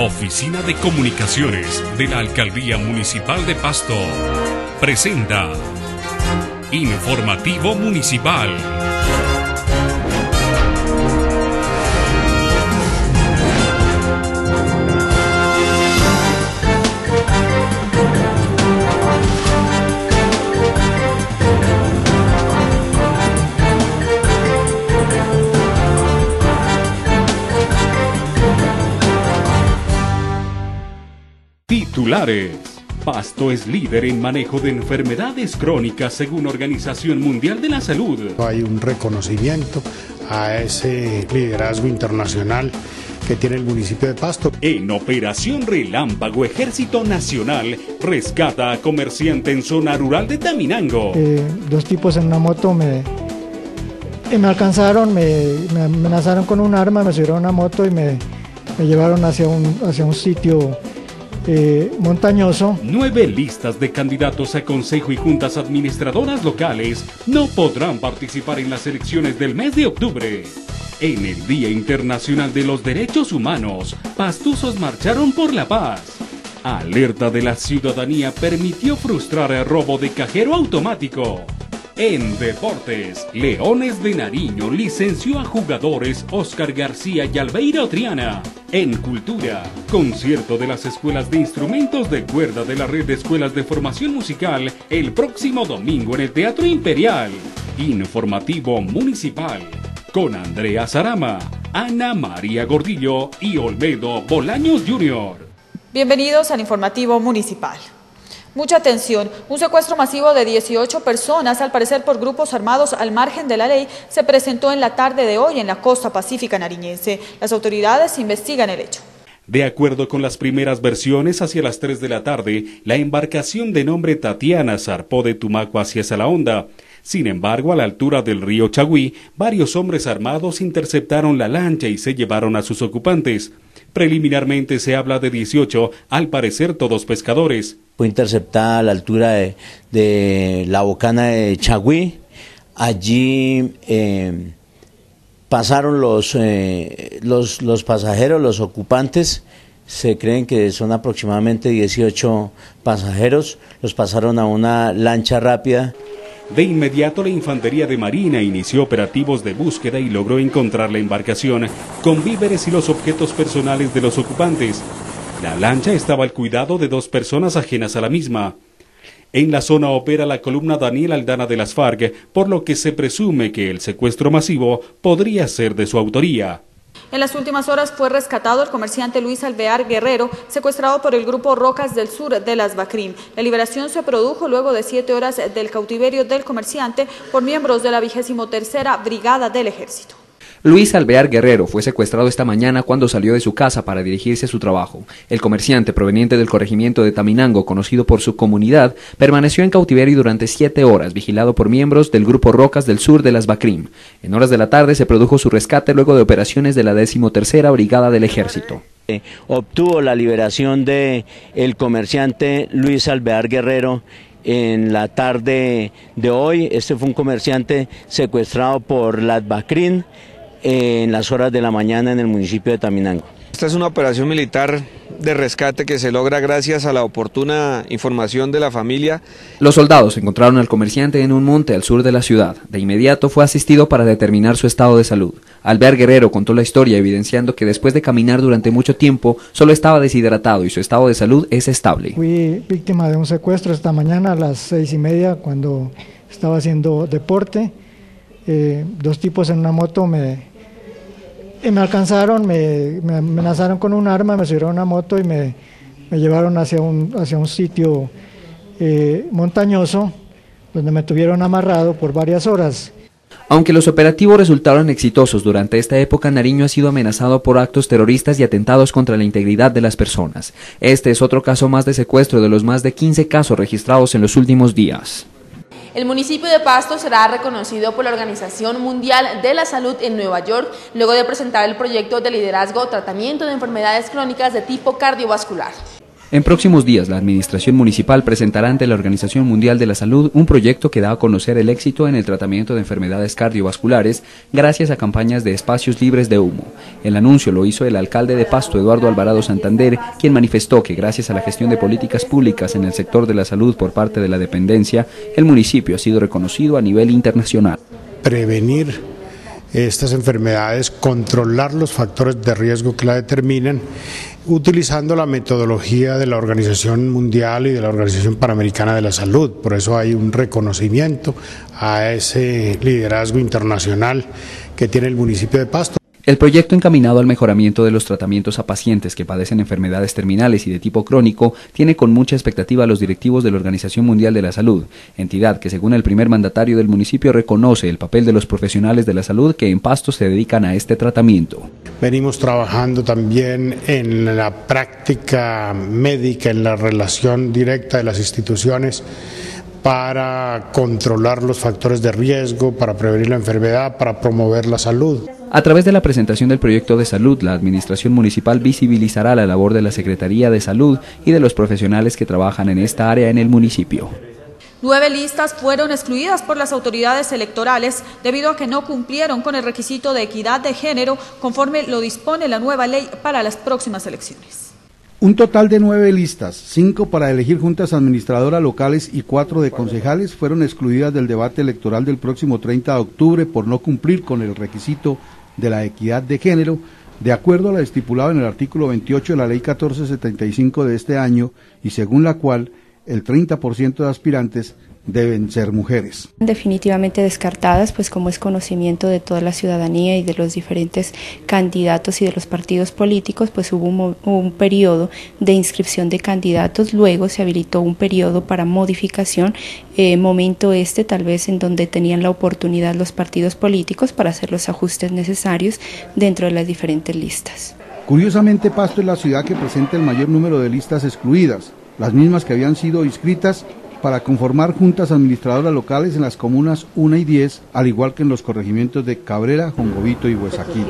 Oficina de Comunicaciones de la Alcaldía Municipal de Pasto presenta Informativo Municipal. Titulares. Pasto es líder en manejo de enfermedades crónicas según Organización Mundial de la Salud. Hay un reconocimiento a ese liderazgo internacional que tiene el municipio de Pasto. En Operación Relámpago, Ejército Nacional rescata a comerciante en zona rural de Taminango. Eh, dos tipos en una moto me, me alcanzaron, me, me amenazaron con un arma, me subieron a una moto y me, me llevaron hacia un, hacia un sitio eh, montañoso. Nueve listas de candidatos a consejo y juntas administradoras locales no podrán participar en las elecciones del mes de octubre. En el Día Internacional de los Derechos Humanos, pastusos marcharon por la paz. Alerta de la ciudadanía permitió frustrar el robo de cajero automático. En deportes, Leones de Nariño licenció a jugadores Oscar García y Albeiro Triana. En cultura, concierto de las escuelas de instrumentos de cuerda de la red de escuelas de formación musical el próximo domingo en el Teatro Imperial. Informativo Municipal con Andrea Zarama, Ana María Gordillo y Olmedo Bolaños Jr. Bienvenidos al Informativo Municipal. Mucha atención, un secuestro masivo de 18 personas, al parecer por grupos armados al margen de la ley, se presentó en la tarde de hoy en la costa pacífica nariñense. Las autoridades investigan el hecho. De acuerdo con las primeras versiones, hacia las 3 de la tarde, la embarcación de nombre Tatiana zarpó de Tumaco hacia Salaonda. Sin embargo, a la altura del río Chagüí, varios hombres armados interceptaron la lancha y se llevaron a sus ocupantes. Preliminarmente se habla de 18, al parecer todos pescadores fue interceptada a la altura de, la bocana de Chagüí. Allí eh, pasaron los, eh, los, los pasajeros, los ocupantes, se creen que son aproximadamente 18 pasajeros, los pasaron a una lancha rápida. De inmediato la Infantería de Marina inició operativos de búsqueda y logró encontrar la embarcación con víveres y los objetos personales de los ocupantes. La lancha estaba al cuidado de dos personas ajenas a la misma. En la zona opera la columna Daniel Aldana de las FARC, por lo que se presume que el secuestro masivo podría ser de su autoría. En las últimas horas fue rescatado el comerciante Luis Alvear Guerrero, secuestrado por el grupo Rocas del Sur de las Bacrim. La liberación se produjo luego de siete horas del cautiverio del comerciante por miembros de la vigésimo tercera Brigada del Ejército. Luis Alvear Guerrero fue secuestrado esta mañana cuando salió de su casa para dirigirse a su trabajo. El comerciante proveniente del corregimiento de Taminango, conocido por su comunidad, permaneció en cautiverio durante siete horas, vigilado por miembros del grupo Rocas del Sur de las Bacrim. En horas de la tarde se produjo su rescate luego de operaciones de la decimotercera Brigada del Ejército obtuvo la liberación de el comerciante Luis Alvear Guerrero en la tarde de hoy. Este fue un comerciante secuestrado por las Bacrim en las horas de la mañana en el municipio de Taminango. Esta es una operación militar de rescate que se logra gracias a la oportuna información de la familia. Los soldados encontraron al comerciante en un monte al sur de la ciudad. De inmediato fue asistido para determinar su estado de salud. Albert Guerrero contó la historia evidenciando que después de caminar durante mucho tiempo solo estaba deshidratado y su estado de salud es estable. Fui víctima de un secuestro esta mañana a las seis y media cuando estaba haciendo deporte. Eh, dos tipos en una moto me y me alcanzaron, me, amenazaron con un arma, me subieron a una moto y me, llevaron hacia un, sitio eh, montañoso donde me tuvieron amarrado por varias horas. Aunque los operativos resultaron exitosos durante esta época, Nariño ha sido amenazado por actos terroristas y atentados contra la integridad de las personas. Este es otro caso más de secuestro de los más de 15 casos registrados en los últimos días. El municipio de Pasto será reconocido por la Organización Mundial de la Salud en Nueva York luego de presentar el proyecto de liderazgo tratamiento de enfermedades crónicas de tipo cardiovascular. En próximos días, la Administración Municipal presentará ante la Organización Mundial de la Salud un proyecto que da a conocer el éxito en el tratamiento de enfermedades cardiovasculares gracias a campañas de espacios libres de humo. El anuncio lo hizo el alcalde de Pasto, Eduardo Alvarado Santander, quien manifestó que gracias a la gestión de políticas públicas en el sector de la salud por parte de la dependencia, el municipio ha sido reconocido a nivel internacional. Prevenir estas enfermedades, controlar los factores de riesgo que la determinan utilizando la metodología de la Organización Mundial y de la Organización Panamericana de la Salud. Por eso hay un reconocimiento a ese liderazgo internacional que tiene el municipio de Pasto. El proyecto encaminado al mejoramiento de los tratamientos a pacientes que padecen enfermedades terminales y de tipo crónico tiene con mucha expectativa a los directivos de la Organización Mundial de la Salud, entidad que según el primer mandatario del municipio reconoce el papel de los profesionales de la salud que en Pasto se dedican a este tratamiento. Venimos trabajando también en la práctica médica, en la relación directa de las instituciones para controlar los factores de riesgo, para prevenir la enfermedad, para promover la salud. A través de la presentación del proyecto de salud, la Administración Municipal visibilizará la labor de la Secretaría de Salud y de los profesionales que trabajan en esta área en el municipio. Nueve listas fueron excluidas por las autoridades electorales debido a que no cumplieron con el requisito de equidad de género conforme lo dispone la nueva ley para las próximas elecciones. Un total de nueve listas, cinco para elegir juntas administradoras locales y cuatro de concejales, fueron excluidas del debate electoral del próximo 30 de octubre por no cumplir con el requisito de la equidad de género, de acuerdo a lo estipulado en el artículo 28 de la Ley 1475 de este año y según la cual el 30% de aspirantes deben ser mujeres. Definitivamente descartadas, pues como es conocimiento de toda la ciudadanía y de los diferentes candidatos y de los partidos políticos, pues hubo un, periodo de inscripción de candidatos, luego se habilitó un periodo para modificación, eh, momento este tal vez en donde tenían la oportunidad los partidos políticos para hacer los ajustes necesarios dentro de las diferentes listas. Curiosamente, Pasto es la ciudad que presenta el mayor número de listas excluidas, las mismas que habían sido inscritas para conformar juntas administradoras locales en las comunas 1 y 10, al igual que en los corregimientos de Cabrera, Jongobito y Huesaquil.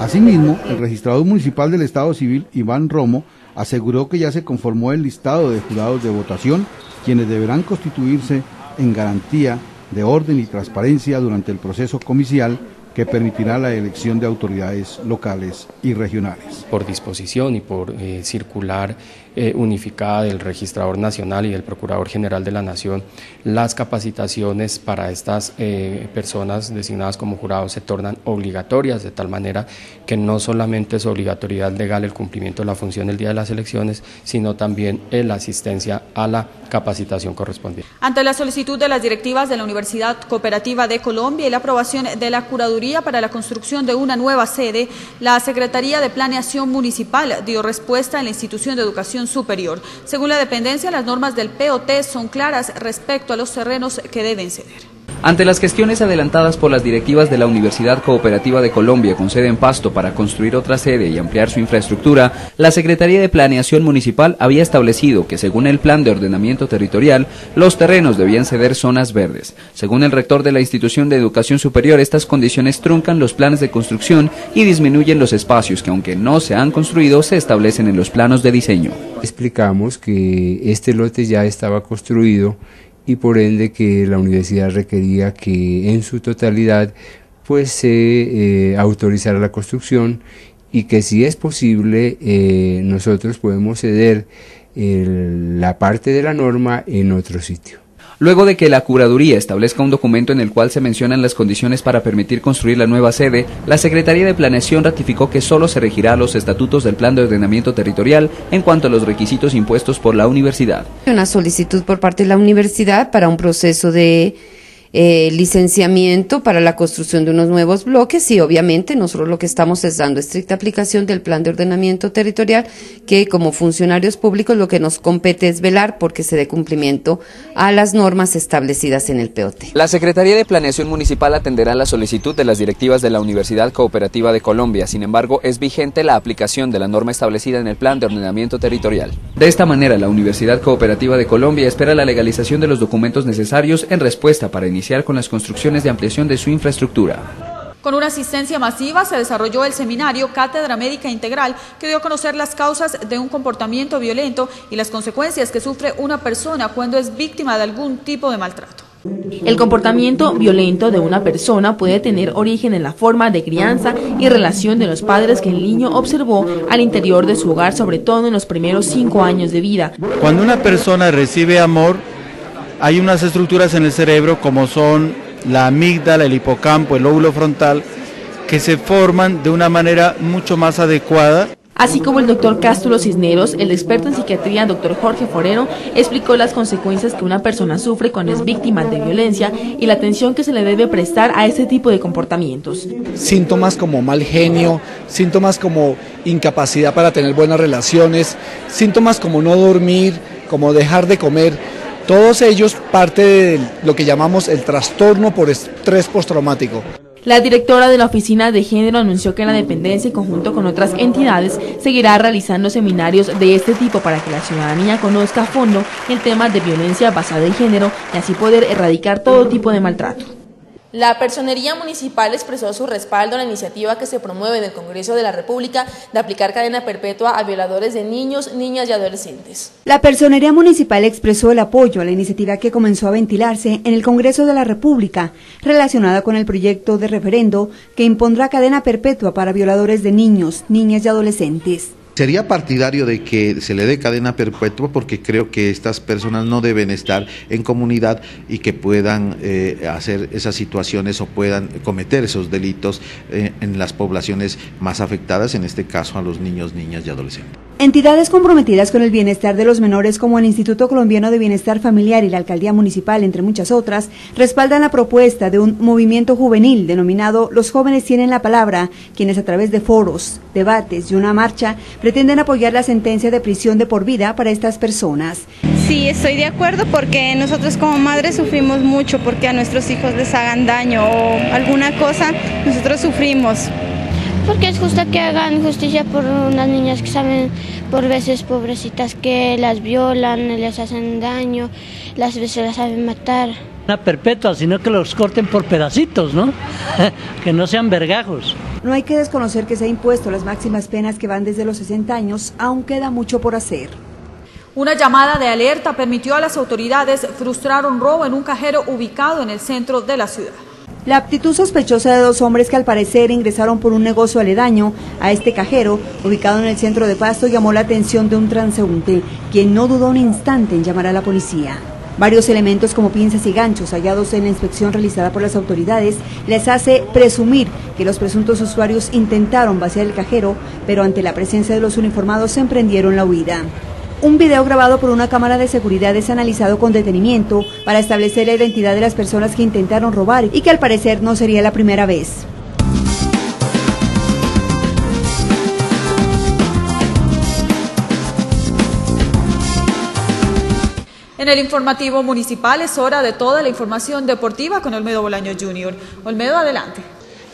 Asimismo, el registrador municipal del Estado Civil, Iván Romo, aseguró que ya se conformó el listado de jurados de votación, quienes deberán constituirse en garantía de orden y transparencia durante el proceso comicial que permitirá la elección de autoridades locales y regionales. Por disposición y por eh, circular eh, unificada del Registrador Nacional y del Procurador General de la Nación, las capacitaciones para estas eh, personas designadas como jurados se tornan obligatorias, de tal manera que no solamente es obligatoriedad legal el cumplimiento de la función el día de las elecciones, sino también la asistencia a la capacitación correspondiente. Ante la solicitud de las directivas de la Universidad Cooperativa de Colombia y la aprobación de la Curaduría para la construcción de una nueva sede, la Secretaría de Planeación Municipal dio respuesta en la institución de educación superior. Según la dependencia, las normas del POT son claras respecto a los terrenos que deben ceder. Ante las gestiones adelantadas por las directivas de la Universidad Cooperativa de Colombia con sede en Pasto para construir otra sede y ampliar su infraestructura, la Secretaría de Planeación Municipal había establecido que según el Plan de Ordenamiento Territorial, los terrenos debían ceder zonas verdes. Según el rector de la institución de educación superior, estas condiciones truncan los planes de construcción y disminuyen los espacios que aunque no se han construido, se establecen en los planos de diseño. Explicamos que este lote ya estaba construido y por ende que la universidad requería que en su totalidad pues se eh, autorizara la construcción y que si es posible eh, nosotros podemos ceder la parte de la norma en otro sitio. Luego de que la curaduría establezca un documento en el cual se mencionan las condiciones para permitir construir la nueva sede, la Secretaría de Planeación ratificó que solo se regirá los estatutos del Plan de Ordenamiento Territorial en cuanto a los requisitos impuestos por la universidad. Una solicitud por parte de la universidad para un proceso de eh, licenciamiento para la construcción de unos nuevos bloques y obviamente nosotros lo que estamos es dando estricta aplicación del plan de ordenamiento territorial que como funcionarios públicos lo que nos compete es velar porque se dé cumplimiento a las normas establecidas en el POT. La Secretaría de Planeación Municipal atenderá la solicitud de las directivas de la Universidad Cooperativa de Colombia, sin embargo es vigente la aplicación de la norma establecida en el plan de ordenamiento territorial. De esta manera la Universidad Cooperativa de Colombia espera la legalización de los documentos necesarios en respuesta para iniciar con las construcciones de ampliación de su infraestructura. Con una asistencia masiva se desarrolló el seminario Cátedra Médica Integral que dio a conocer las causas de un comportamiento violento y las consecuencias que sufre una persona cuando es víctima de algún tipo de maltrato. El comportamiento violento de una persona puede tener origen en la forma de crianza y relación de los padres que el niño observó al interior de su hogar, sobre todo en los primeros cinco años de vida. Cuando una persona recibe amor, hay unas estructuras en el cerebro como son la amígdala, el hipocampo, el lóbulo frontal, que se forman de una manera mucho más adecuada Así como el doctor Cástulo Cisneros, el experto en psiquiatría doctor Jorge Forero, explicó las consecuencias que una persona sufre cuando es víctima de violencia y la atención que se le debe prestar a este tipo de comportamientos. Síntomas como mal genio, síntomas como incapacidad para tener buenas relaciones, síntomas como no dormir, como dejar de comer, todos ellos parte de lo que llamamos el trastorno por estrés postraumático. La directora de la Oficina de Género anunció que la dependencia, en conjunto con otras entidades, seguirá realizando seminarios de este tipo para que la ciudadanía conozca a fondo el tema de violencia basada en género y así poder erradicar todo tipo de maltrato. La Personería Municipal expresó su respaldo a la iniciativa que se promueve en el Congreso de la República de aplicar cadena perpetua a violadores de niños, niñas y adolescentes. La Personería Municipal expresó el apoyo a la iniciativa que comenzó a ventilarse en el Congreso de la República relacionada con el proyecto de referendo que impondrá cadena perpetua para violadores de niños, niñas y adolescentes. Sería partidario de que se le dé cadena perpetua porque creo que estas personas no deben estar en comunidad y que puedan eh, hacer esas situaciones o puedan cometer esos delitos eh, en las poblaciones más afectadas, en este caso a los niños, niñas y adolescentes. Entidades comprometidas con el bienestar de los menores como el Instituto Colombiano de Bienestar Familiar y la Alcaldía Municipal, entre muchas otras, respaldan la propuesta de un movimiento juvenil denominado Los jóvenes tienen la palabra, quienes a través de foros, debates y una marcha pretenden apoyar la sentencia de prisión de por vida para estas personas. Sí, estoy de acuerdo porque nosotros como madres sufrimos mucho porque a nuestros hijos les hagan daño o alguna cosa, nosotros sufrimos porque es justo que hagan justicia por unas niñas que saben por veces pobrecitas que las violan, les hacen daño, las veces las saben matar. Una perpetua, sino que los corten por pedacitos, ¿no? que no sean vergajos. No hay que desconocer que se ha impuesto las máximas penas que van desde los 60 años, aún queda mucho por hacer. Una llamada de alerta permitió a las autoridades frustrar un robo en un cajero ubicado en el centro de la ciudad. La aptitud sospechosa de dos hombres que al parecer ingresaron por un negocio aledaño a este cajero, ubicado en el centro de Pasto, llamó la atención de un transeúnte, quien no dudó un instante en llamar a la policía. Varios elementos como pinzas y ganchos hallados en la inspección realizada por las autoridades les hace presumir que los presuntos usuarios intentaron vaciar el cajero, pero ante la presencia de los uniformados emprendieron la huida. Un video grabado por una cámara de seguridad es analizado con detenimiento para establecer la identidad de las personas que intentaron robar y que al parecer no sería la primera vez. En el informativo municipal es hora de toda la información deportiva con Olmedo Bolaño Jr. Olmedo, adelante.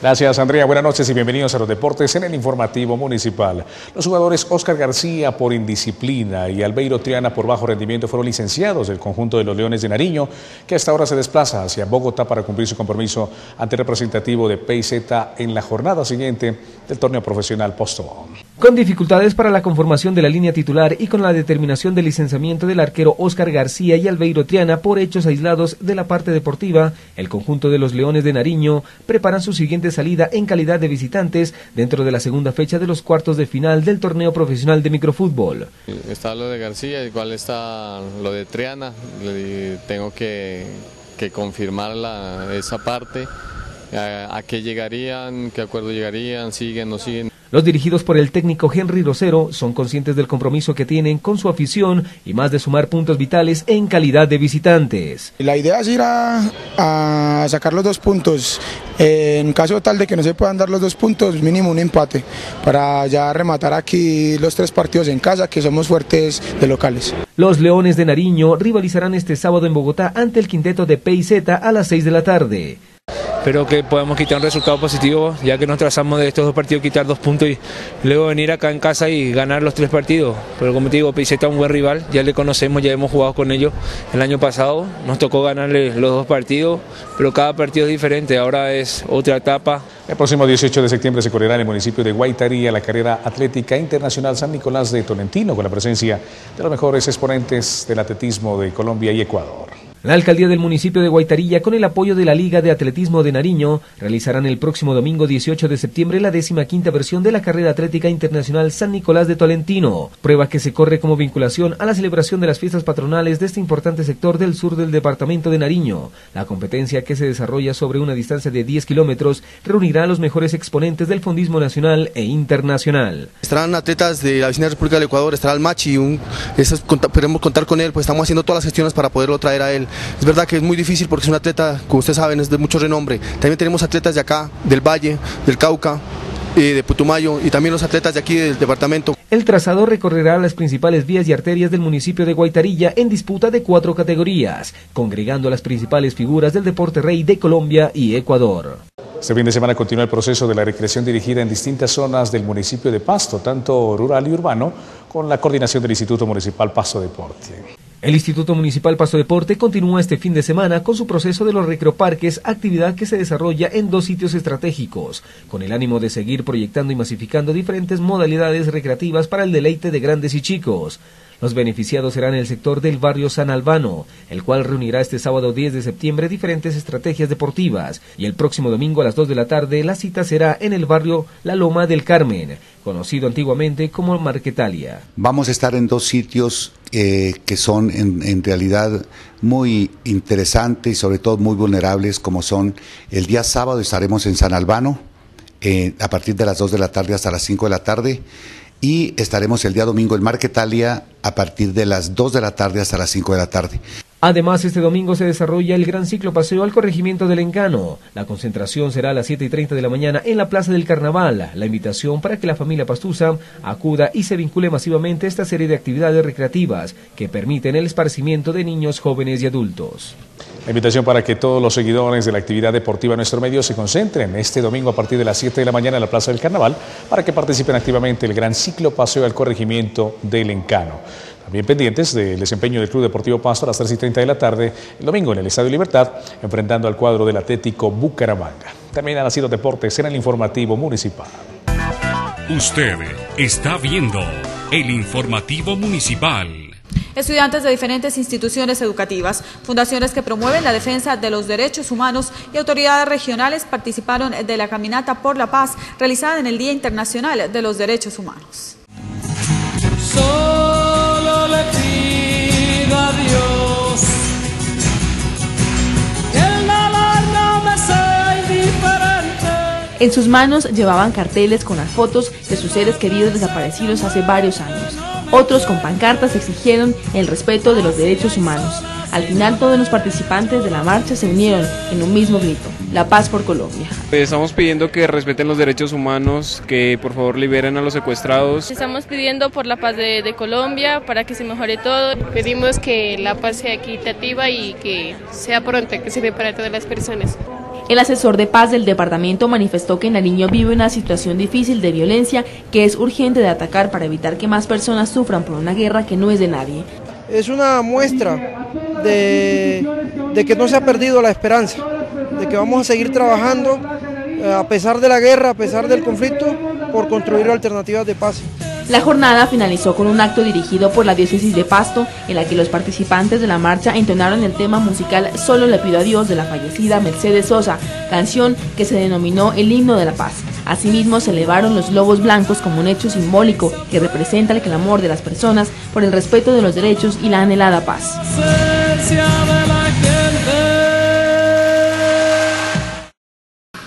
Gracias, Andrea. Buenas noches y bienvenidos a los deportes en el informativo municipal. Los jugadores Oscar García por indisciplina y Albeiro Triana por bajo rendimiento fueron licenciados del conjunto de los Leones de Nariño, que hasta ahora se desplaza hacia Bogotá para cumplir su compromiso ante representativo de PIZ en la jornada siguiente del torneo profesional Postobón. Con dificultades para la conformación de la línea titular y con la determinación del licenciamiento del arquero Oscar García y Albeiro Triana por hechos aislados de la parte deportiva, el conjunto de los Leones de Nariño preparan su siguiente salida en calidad de visitantes dentro de la segunda fecha de los cuartos de final del torneo profesional de microfútbol. Está lo de García, igual está lo de Triana, tengo que, confirmar esa parte, a qué llegarían, qué acuerdo llegarían, siguen, no siguen. Los dirigidos por el técnico Henry Rosero son conscientes del compromiso que tienen con su afición y más de sumar puntos vitales en calidad de visitantes. La idea es ir a, sacar los dos puntos. en caso tal de que no se puedan dar los dos puntos, mínimo un empate, para ya rematar aquí los tres partidos en casa, que somos fuertes de locales. Los Leones de Nariño rivalizarán este sábado en Bogotá ante el quinteto de PIZ a las 6 de la tarde. Espero que podamos quitar un resultado positivo, ya que nos trazamos de estos dos partidos quitar dos puntos y luego venir acá en casa y ganar los tres partidos. Pero como te digo, Piseta es un buen rival, ya le conocemos, ya hemos jugado con ellos el año pasado, nos tocó ganarle los dos partidos, pero cada partido es diferente, ahora es otra etapa. El próximo 18 de septiembre se correrá en el municipio de Guaitaría la carrera atlética internacional San Nicolás de Tolentino con la presencia de los mejores exponentes del atletismo de Colombia y Ecuador. La alcaldía del municipio de Guaitarilla, con el apoyo de la Liga de Atletismo de Nariño, realizarán el próximo domingo 18 de septiembre la décima quinta versión de la carrera atlética internacional San Nicolás de Tolentino, prueba que se corre como vinculación a la celebración de las fiestas patronales de este importante sector del sur del departamento de Nariño. La competencia, que se desarrolla sobre una distancia de 10 kilómetros, reunirá a los mejores exponentes del fondismo nacional e internacional. Estarán atletas de la vecina República del Ecuador, estará el Machi, un, podemos contar con él, pues estamos haciendo todas las gestiones para poderlo traer a él. Es verdad que es muy difícil porque es un atleta, como ustedes saben, es de mucho renombre. También tenemos atletas de acá, del Valle, del Cauca, eh, de Putumayo y también los atletas de aquí del departamento. El trazado recorrerá las principales vías y arterias del municipio de Guaitarilla en disputa de cuatro categorías, congregando a las principales figuras del deporte rey de Colombia y Ecuador. Este fin de semana continúa el proceso de la recreación dirigida en distintas zonas del municipio de Pasto, tanto rural y urbano, con la coordinación del Instituto Municipal Pasto Deporte. El Instituto Municipal Paso Deporte continúa este fin de semana con su proceso de los recreoparques, actividad que se desarrolla en dos sitios estratégicos, con el ánimo de seguir proyectando y masificando diferentes modalidades recreativas para el deleite de grandes y chicos. Los beneficiados serán el sector del barrio San Albano, el cual reunirá este sábado 10 de septiembre diferentes estrategias deportivas y el próximo domingo a las 2 de la tarde la cita será en el barrio La Loma del Carmen, conocido antiguamente como Marquetalia. Vamos a estar en dos sitios eh, que son en, realidad muy interesantes y sobre todo muy vulnerables, como son el día sábado estaremos en San Albano, eh, a partir de las 2 de la tarde hasta las 5 de la tarde y estaremos el día domingo en Marquetalia a partir de las 2 de la tarde hasta las 5 de la tarde. Además, este domingo se desarrolla el gran ciclo paseo al corregimiento del Encano. La concentración será a las 7 y 30 de la mañana en la Plaza del Carnaval. La invitación para que la familia Pastusa acuda y se vincule masivamente a esta serie de actividades recreativas que permiten el esparcimiento de niños, jóvenes y adultos. La invitación para que todos los seguidores de la actividad deportiva nuestro medio se concentren este domingo a partir de las 7 de la mañana en la Plaza del Carnaval para que participen activamente en el gran ciclo paseo al corregimiento del Encano. También pendientes del desempeño del Club Deportivo Pasto a las 3 y 30 de la tarde, el domingo en el Estadio Libertad, enfrentando al cuadro del Atlético Bucaramanga. También ha nacido deportes en el informativo municipal. Usted está viendo el informativo municipal. Estudiantes de diferentes instituciones educativas, fundaciones que promueven la defensa de los derechos humanos y autoridades regionales participaron de la Caminata por la Paz realizada en el Día Internacional de los Derechos Humanos. En sus manos llevaban carteles con las fotos de sus seres queridos desaparecidos hace varios años. Otros con pancartas exigieron el respeto de los derechos humanos. Al final todos los participantes de la marcha se unieron en un mismo grito, la paz por Colombia. Estamos pidiendo que respeten los derechos humanos, que por favor liberen a los secuestrados. Estamos pidiendo por la paz de, de Colombia, para que se mejore todo. Pedimos que la paz sea equitativa y que sea pronta, que se dé para todas las personas. El asesor de paz del departamento manifestó que Nariño vive una situación difícil de violencia que es urgente de atacar para evitar que más personas sufran por una guerra que no es de nadie. Es una muestra de, de que no se ha perdido la esperanza, de que vamos a seguir trabajando eh, a pesar de la guerra, a pesar del conflicto, por construir alternativas de paz. La jornada finalizó con un acto dirigido por la diócesis de Pasto, en la que los participantes de la marcha entonaron el tema musical Solo le pido a Dios de la fallecida Mercedes Sosa, canción que se denominó el himno de la paz. Asimismo, se elevaron los globos blancos como un hecho simbólico que representa el clamor de las personas por el respeto de los derechos y la anhelada paz.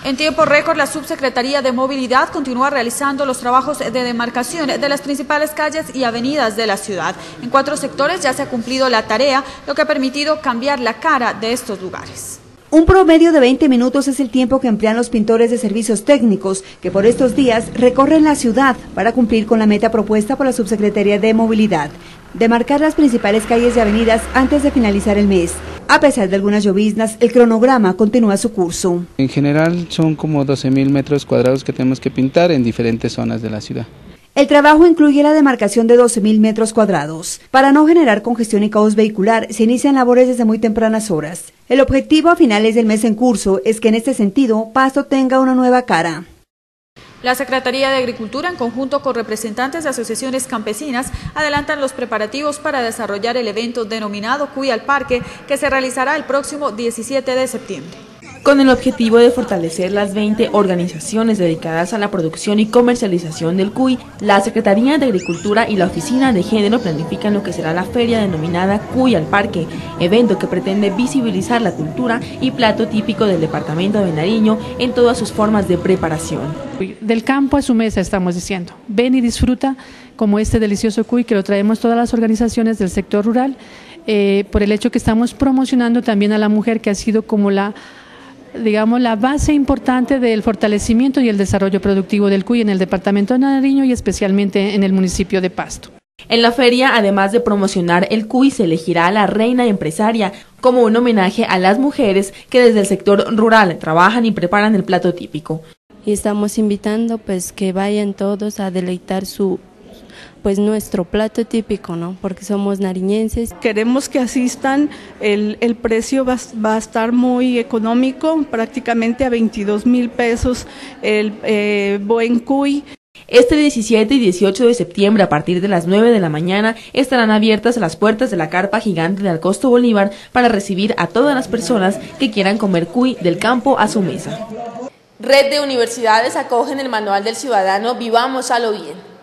En tiempo récord, la Subsecretaría de Movilidad continúa realizando los trabajos de demarcación de las principales calles y avenidas de la ciudad. En cuatro sectores ya se ha cumplido la tarea, lo que ha permitido cambiar la cara de estos lugares. Un promedio de 20 minutos es el tiempo que emplean los pintores de servicios técnicos que por estos días recorren la ciudad para cumplir con la meta propuesta por la Subsecretaría de Movilidad, demarcar las principales calles y avenidas antes de finalizar el mes. A pesar de algunas lloviznas, el cronograma continúa su curso. En general son como 12 mil metros cuadrados que tenemos que pintar en diferentes zonas de la ciudad. El trabajo incluye la demarcación de 12.000 metros cuadrados. Para no generar congestión y caos vehicular, se inician labores desde muy tempranas horas. El objetivo a finales del mes en curso es que en este sentido Pasto tenga una nueva cara. La Secretaría de Agricultura, en conjunto con representantes de asociaciones campesinas, adelantan los preparativos para desarrollar el evento denominado Cuy al Parque, que se realizará el próximo 17 de septiembre con el objetivo de fortalecer las 20 organizaciones dedicadas a la producción y comercialización del cuy, la Secretaría de Agricultura y la Oficina de Género planifican lo que será la feria denominada Cuy al Parque, evento que pretende visibilizar la cultura y plato típico del departamento de Nariño en todas sus formas de preparación. Del campo a su mesa estamos diciendo, ven y disfruta como este delicioso cuy que lo traemos todas las organizaciones del sector rural, eh, por el hecho que estamos promocionando también a la mujer que ha sido como la digamos, la base importante del fortalecimiento y el desarrollo productivo del cuy en el departamento de Nariño y especialmente en el municipio de Pasto. En la feria, además de promocionar el cuy, se elegirá a la reina empresaria como un homenaje a las mujeres que desde el sector rural trabajan y preparan el plato típico. Y estamos invitando pues que vayan todos a deleitar su pues nuestro plato típico, ¿no? Porque somos nariñenses. Queremos que asistan, el, precio va, a estar muy económico, prácticamente a 22 mil pesos el eh, buen cuy. Este 17 y 18 de septiembre, a partir de las 9 de la mañana, estarán abiertas las puertas de la carpa gigante de Alcosto Bolívar para recibir a todas las personas que quieran comer cuy del campo a su mesa. Red de universidades acogen el manual del ciudadano Vivamos a lo bien.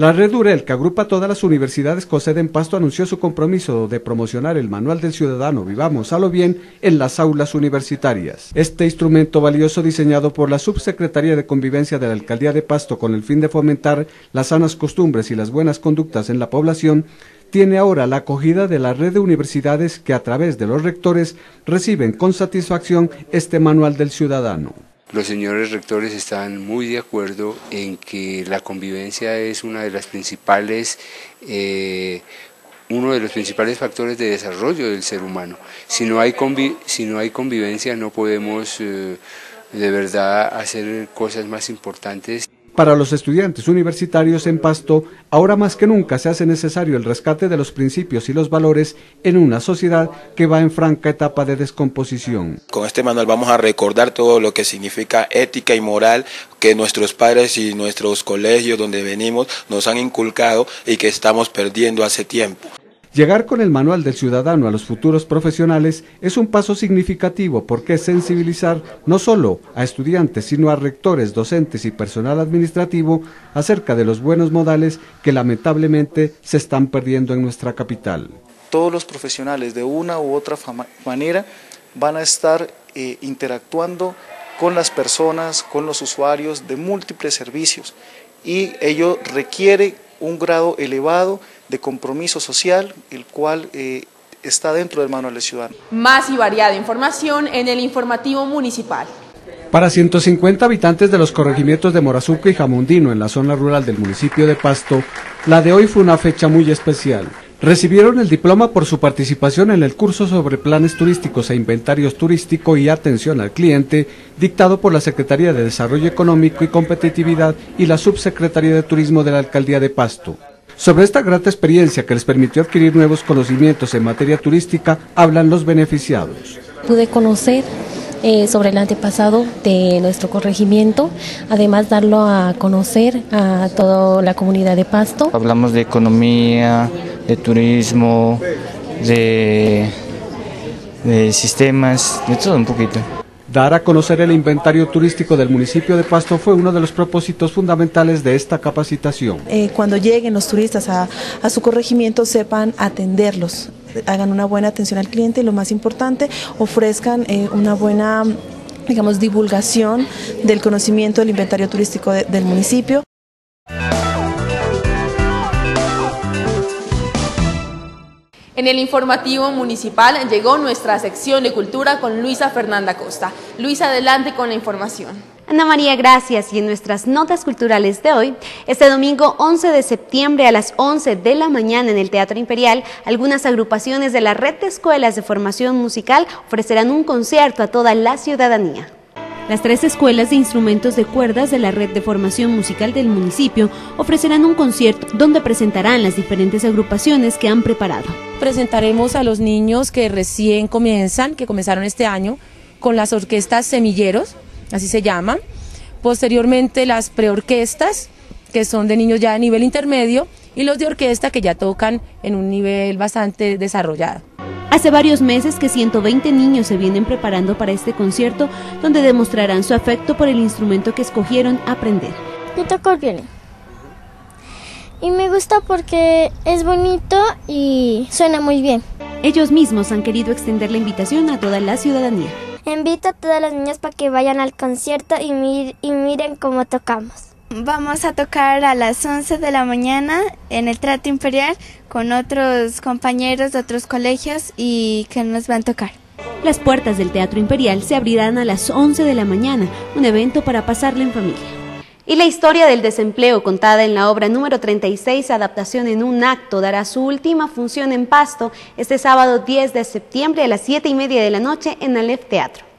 La red UREL, que agrupa todas las universidades con sede en Pasto, anunció su compromiso de promocionar el Manual del Ciudadano Vivamos a lo Bien en las aulas universitarias. Este instrumento valioso diseñado por la Subsecretaría de Convivencia de la Alcaldía de Pasto con el fin de fomentar las sanas costumbres y las buenas conductas en la población, tiene ahora la acogida de la red de universidades que a través de los rectores reciben con satisfacción este Manual del Ciudadano. Los señores rectores están muy de acuerdo en que la convivencia es una de las principales, eh, uno de los principales factores de desarrollo del ser humano. Si no hay, si no hay convivencia no podemos eh, de verdad hacer cosas más importantes. Para los estudiantes universitarios en Pasto, ahora más que nunca se hace necesario el rescate de los principios y los valores en una sociedad que va en franca etapa de descomposición. Con este manual vamos a recordar todo lo que significa ética y moral que nuestros padres y nuestros colegios donde venimos nos han inculcado y que estamos perdiendo hace tiempo. Llegar con el manual del ciudadano a los futuros profesionales es un paso significativo porque es sensibilizar no solo a estudiantes, sino a rectores, docentes y personal administrativo acerca de los buenos modales que lamentablemente se están perdiendo en nuestra capital. Todos los profesionales de una u otra manera van a estar eh, interactuando con las personas, con los usuarios de múltiples servicios y ello requiere un grado elevado de compromiso social, el cual eh, está dentro del manual de ciudadano. Más y variada información en el informativo municipal. Para 150 habitantes de los corregimientos de Morazuco y Jamundino en la zona rural del municipio de Pasto, la de hoy fue una fecha muy especial. Recibieron el diploma por su participación en el curso sobre planes turísticos e inventarios turístico y atención al cliente, dictado por la Secretaría de Desarrollo Económico y Competitividad y la Subsecretaría de Turismo de la Alcaldía de Pasto. Sobre esta grata experiencia que les permitió adquirir nuevos conocimientos en materia turística, hablan los beneficiados. Pude conocer eh, sobre el antepasado de nuestro corregimiento, además darlo a conocer a toda la comunidad de Pasto. Hablamos de economía, de turismo, de, de sistemas, de todo un poquito. Dar a conocer el inventario turístico del municipio de Pasto fue uno de los propósitos fundamentales de esta capacitación. Eh, cuando lleguen los turistas a, su corregimiento sepan atenderlos, hagan una buena atención al cliente y lo más importante, ofrezcan eh, una buena digamos, divulgación del conocimiento del inventario turístico del municipio. En el informativo municipal llegó nuestra sección de cultura con Luisa Fernanda Costa. Luisa, adelante con la información. Ana María, gracias. Y en nuestras notas culturales de hoy, este domingo 11 de septiembre a las 11 de la mañana en el Teatro Imperial, algunas agrupaciones de la red de escuelas de formación musical ofrecerán un concierto a toda la ciudadanía. Las tres escuelas de instrumentos de cuerdas de la red de formación musical del municipio ofrecerán un concierto donde presentarán las diferentes agrupaciones que han preparado. Presentaremos a los niños que recién comienzan, que comenzaron este año, con las orquestas semilleros, así se llaman. Posteriormente las preorquestas, que son de niños ya a nivel intermedio, y los de orquesta que ya tocan en un nivel bastante desarrollado. Hace varios meses que 120 niños se vienen preparando para este concierto donde demostrarán su afecto por el instrumento que escogieron aprender. Yo toco el violín. Y me gusta porque es bonito y suena muy bien. Ellos mismos han querido extender la invitación a toda la ciudadanía. Invito a todas las niñas para que vayan al concierto y, y miren cómo tocamos. Vamos a tocar a las 11 de la mañana en el Trato Imperial con otros compañeros de otros colegios y que nos van a tocar. Las puertas del Teatro Imperial se abrirán a las 11 de la mañana, un evento para pasarla en familia. Y la historia del desempleo contada en la obra número 36, adaptación en un acto, dará su última función en Pasto este sábado 10 de septiembre a las 7 y media de la noche en Aleph Teatro.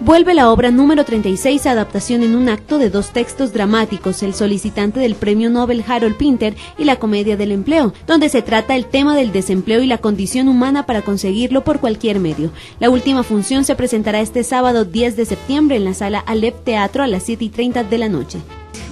Vuelve la obra número 36, adaptación en un acto de dos textos dramáticos, El solicitante del premio Nobel Harold Pinter y La comedia del empleo, donde se trata el tema del desempleo y la condición humana para conseguirlo por cualquier medio. La última función se presentará este sábado 10 de septiembre en la sala Alep Teatro a las 7 y 30 de la noche.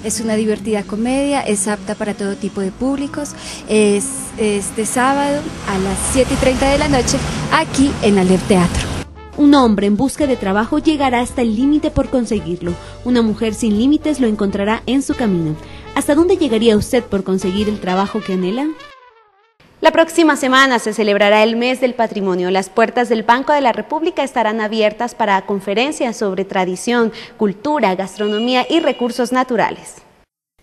Es una divertida comedia, es apta para todo tipo de públicos. Es este sábado a las 7 y 30 de la noche aquí en Alep Teatro. Un hombre en busca de trabajo llegará hasta el límite por conseguirlo. Una mujer sin límites lo encontrará en su camino. ¿Hasta dónde llegaría usted por conseguir el trabajo que anhela? La próxima semana se celebrará el mes del patrimonio. Las puertas del Banco de la República estarán abiertas para conferencias sobre tradición, cultura, gastronomía y recursos naturales.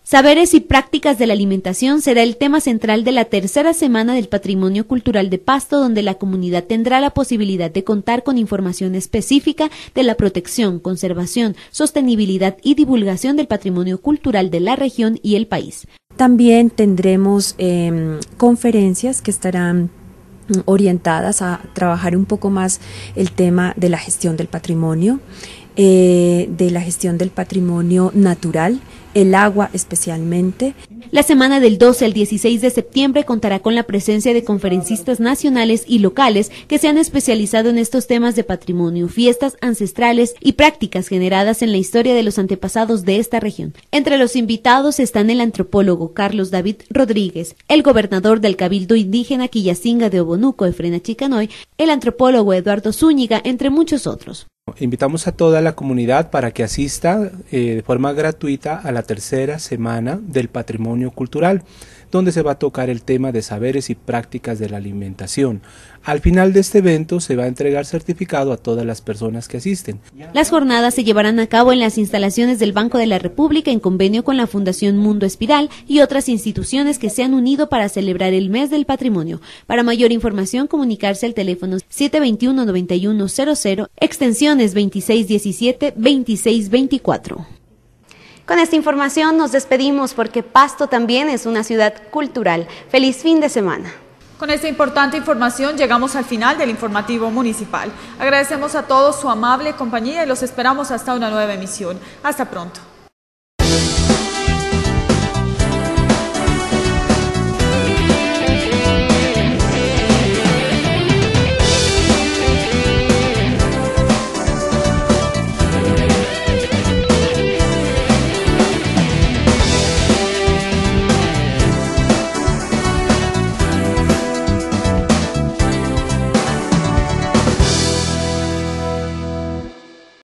Saberes y prácticas de la alimentación será el tema central de la tercera semana del Patrimonio Cultural de Pasto, donde la comunidad tendrá la posibilidad de contar con información específica de la protección, conservación, sostenibilidad y divulgación del patrimonio cultural de la región y el país. También tendremos em, conferencias que estarán mm, orientadas a trabajar un poco más el tema de la gestión del patrimonio, eh, de la gestión del patrimonio natural, el agua especialmente. La semana del 12 al 16 de septiembre contará con la presencia de conferencistas nacionales y locales que se han especializado en estos temas de patrimonio, fiestas ancestrales y prácticas generadas en la historia de los antepasados de esta región. Entre los invitados están el antropólogo Carlos David Rodríguez, el gobernador del Cabildo Indígena Quillacinga de Obonuco, Efrena Chicanoy, el antropólogo Eduardo Zúñiga, entre muchos otros. Invitamos a toda la comunidad para que asista eh, de forma gratuita a la tercera semana del patrimonio cultural, donde se va a tocar el tema de saberes y prácticas de la alimentación. Al final de este evento se va a entregar certificado a todas las personas que asisten. Las jornadas se llevarán a cabo en las instalaciones del Banco de la República en convenio con la Fundación Mundo Espiral y otras instituciones que se han unido para celebrar el mes del patrimonio. Para mayor información, comunicarse al teléfono 721-9100, extensiones 2617-2624. Con esta información nos despedimos porque Pasto también es una ciudad cultural. Feliz fin de semana. Con esta importante información llegamos al final del informativo municipal. Agradecemos a todos su amable compañía y los esperamos hasta una nueva emisión. Hasta pronto.